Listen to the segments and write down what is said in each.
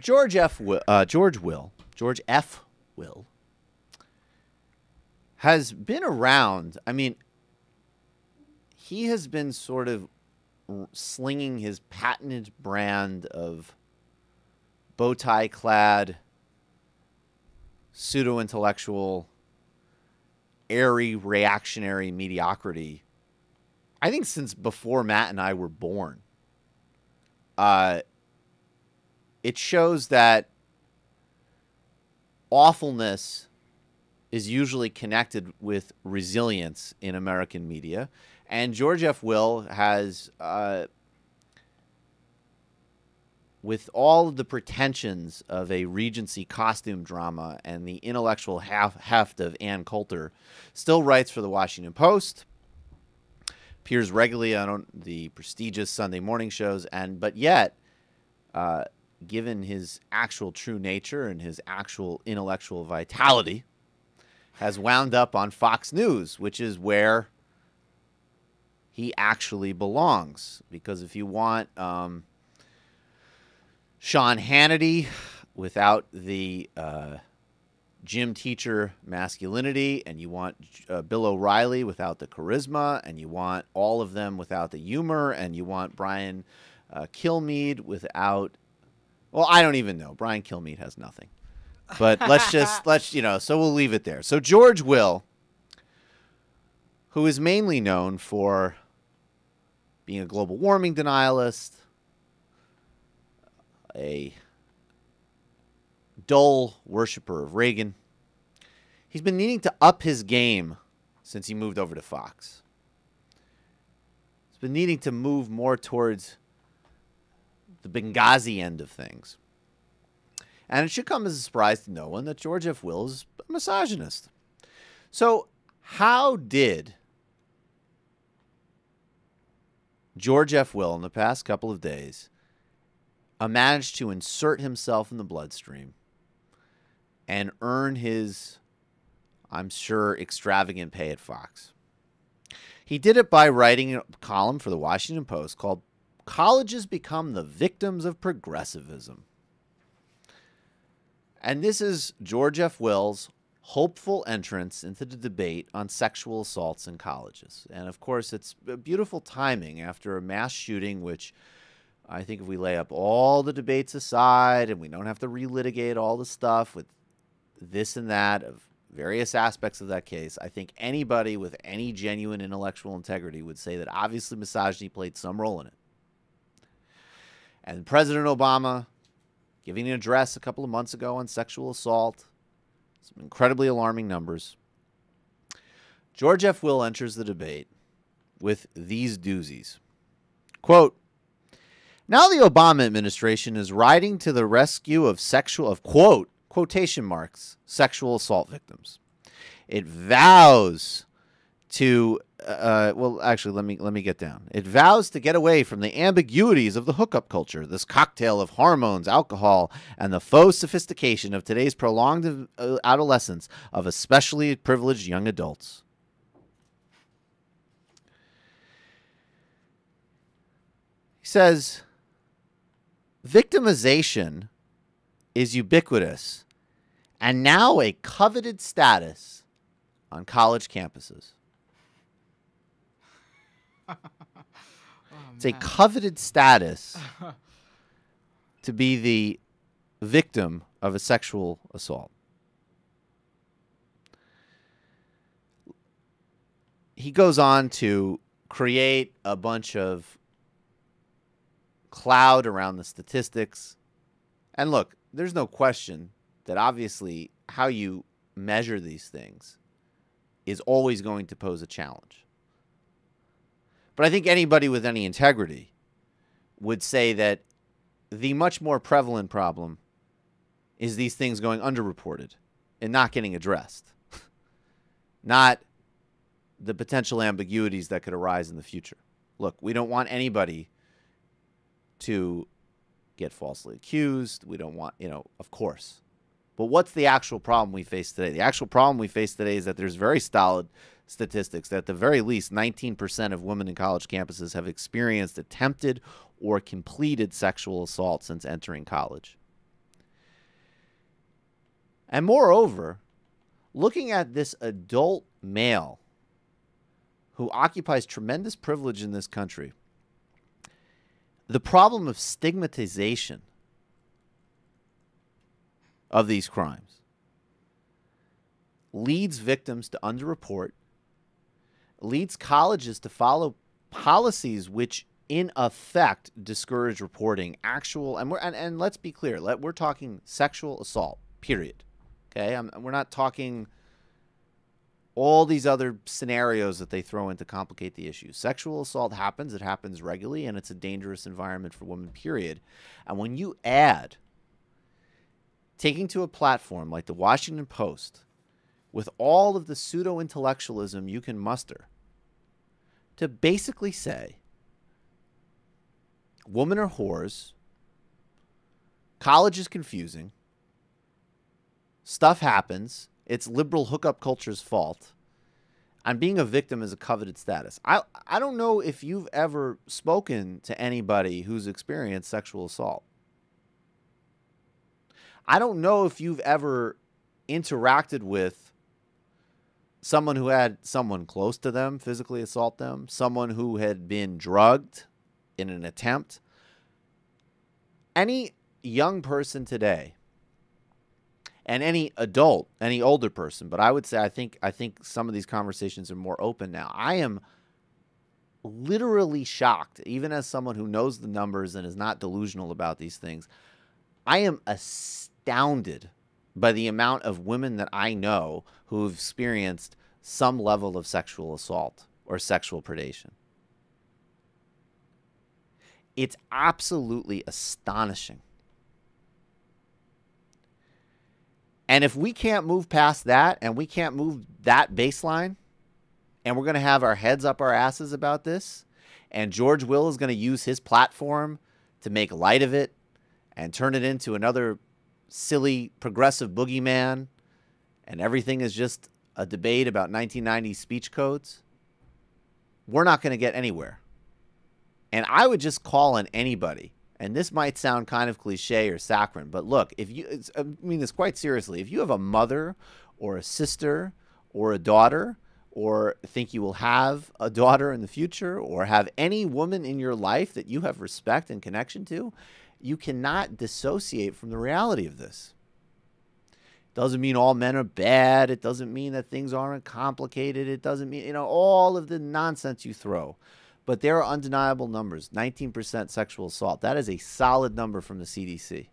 George F. Will, uh, George Will, George F. Will, has been around. I mean, he has been sort of slinging his patented brand of bow tie clad, pseudo intellectual, airy reactionary mediocrity. I think since before Matt and I were born. Uh, it shows that awfulness is usually connected with resilience in American media. And George F. Will has, uh, with all the pretensions of a Regency costume drama and the intellectual heft of Ann Coulter, still writes for the Washington Post, appears regularly on the prestigious Sunday morning shows, and but yet, uh, given his actual true nature and his actual intellectual vitality, has wound up on Fox News, which is where he actually belongs. Because if you want um, Sean Hannity without the uh, gym teacher masculinity, and you want uh, Bill O'Reilly without the charisma, and you want all of them without the humor, and you want Brian uh, Kilmeade without. Well, I don't even know. Brian Kilmeade has nothing. But let's just let's you know. So we'll leave it there. So George Will, who is mainly known for being a global warming denialist, a dull worshiper of Reagan. He's been needing to up his game since he moved over to Fox. He's been needing to move more towards the Benghazi end of things. And it should come as a surprise to no one that George F. Will is a misogynist. So, how did George F. Will, in the past couple of days, uh, manage to insert himself in the bloodstream and earn his, I'm sure, extravagant pay at Fox. He did it by writing a column for the Washington Post called Colleges Become the Victims of Progressivism. And this is George F. Will's hopeful entrance into the debate on sexual assaults in colleges. And of course, it's a beautiful timing after a mass shooting, which I think if we lay up all the debates aside and we don't have to relitigate all the stuff with this and that of various aspects of that case, I think anybody with any genuine intellectual integrity would say that obviously misogyny played some role in it. And President Obama giving an address a couple of months ago on sexual assault, some incredibly alarming numbers. George F. Will enters the debate with these doozies. Quote, now the Obama administration is riding to the rescue of sexual of quote quotation marks sexual assault victims. It vows to uh, well actually let me let me get down. It vows to get away from the ambiguities of the hookup culture, this cocktail of hormones, alcohol, and the faux sophistication of today's prolonged uh, adolescence of especially privileged young adults. He says victimization is ubiquitous and now a coveted status on college campuses. oh, it's a coveted status to be the victim of a sexual assault. He goes on to create a bunch of cloud around the statistics. And look, there's no question that obviously how you measure these things is always going to pose a challenge. But I think anybody with any integrity would say that the much more prevalent problem is these things going underreported and not getting addressed, not the potential ambiguities that could arise in the future. Look, we don't want anybody to get falsely accused. We don't want, you know, of course. But what's the actual problem we face today? The actual problem we face today is that there's very solid statistics that at the very least 19% of women in college campuses have experienced attempted or completed sexual assault since entering college. And moreover, looking at this adult male who occupies tremendous privilege in this country, the problem of stigmatization of these crimes leads victims to underreport, leads colleges to follow policies which in effect discourage reporting actual and we're and, and let's be clear let, we're talking sexual assault period okay? I'm, we're not talking all these other scenarios that they throw in to complicate the issue. Sexual assault happens it happens regularly and it's a dangerous environment for women period. And when you add taking to a platform like the washington post with all of the pseudo intellectualism you can muster to basically say women are whores, college is confusing, stuff happens, it's liberal hookup culture's fault. And being a victim is a coveted status. I I don't know if you've ever spoken to anybody who's experienced sexual assault. I don't know if you've ever interacted with someone who had someone close to them physically assault them, someone who had been drugged in an attempt. Any young person today and any adult, any older person, but I would say I think I think some of these conversations are more open now. I am literally shocked, even as someone who knows the numbers and is not delusional about these things. I am astounded by the amount of women that I know who have experienced some level of sexual assault or sexual predation. It's absolutely astonishing. And if we can't move past that and we can't move that baseline, and we're going to have our heads up our asses about this, and George Will is going to use his platform to make light of it and turn it into another silly progressive boogeyman, and everything is just a debate about 1990s speech codes, we're not going to get anywhere. And I would just call on anybody. And this might sound kind of cliche or saccharine, but look, if you, I mean this quite seriously, if you have a mother or a sister or a daughter, or think you will have a daughter in the future, or have any woman in your life that you have respect and connection to, you cannot dissociate from the reality of this. It doesn't mean all men are bad. It doesn't mean that things aren't complicated. It doesn't mean, you know, all of the nonsense you throw. But there are undeniable numbers 19% sexual assault. That is a solid number from the CDC.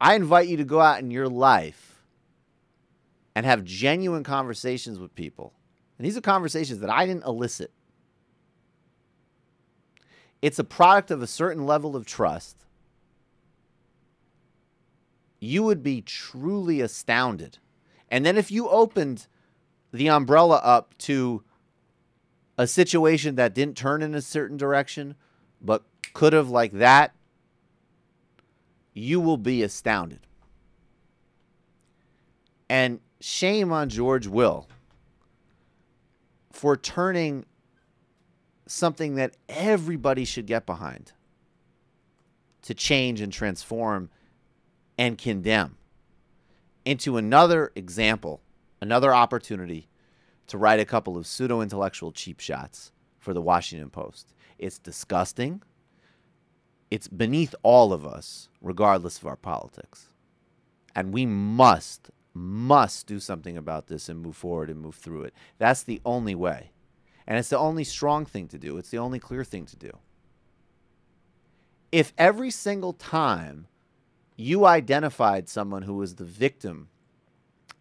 I invite you to go out in your life and have genuine conversations with people. And these are conversations that I didn't elicit. It's a product of a certain level of trust. You would be truly astounded. And then if you opened the umbrella up to a situation that didn't turn in a certain direction, but could have like that, you will be astounded. And shame on George Will for turning something that everybody should get behind to change and transform and condemn into another example, another opportunity to write a couple of pseudo intellectual cheap shots for the Washington Post. It's disgusting. It's beneath all of us, regardless of our politics. And we must, must do something about this and move forward and move through it. That's the only way. And it's the only strong thing to do, it's the only clear thing to do. If every single time you identified someone who was the victim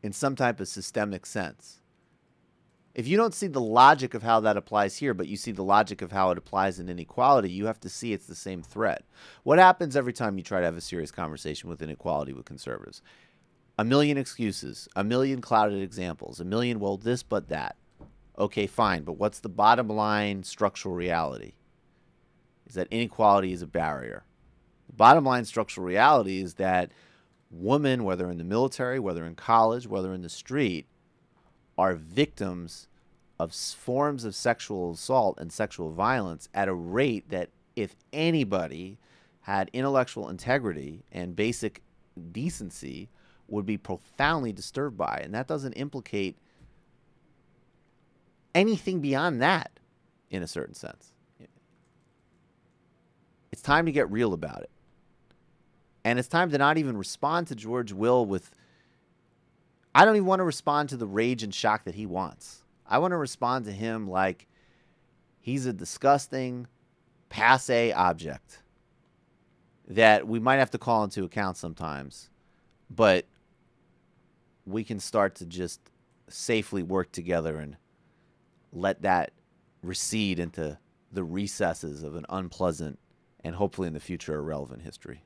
in some type of systemic sense, if you don't see the logic of how that applies here, but you see the logic of how it applies in inequality, you have to see it's the same threat. What happens every time you try to have a serious conversation with inequality with conservatives? A million excuses, a million clouded examples, a million, well, this but that. Okay, fine, but what's the bottom line structural reality? Is that inequality is a barrier. The bottom line structural reality is that women, whether in the military, whether in college, whether in the street, are victims of forms of sexual assault and sexual violence at a rate that if anybody had intellectual integrity and basic decency would be profoundly disturbed by. And that doesn't implicate anything beyond that in a certain sense. It's time to get real about it. And it's time to not even respond to George Will with. I don't even want to respond to the rage and shock that he wants. I want to respond to him like he's a disgusting, passe object that we might have to call into account sometimes, but we can start to just safely work together and let that recede into the recesses of an unpleasant and hopefully in the future irrelevant history.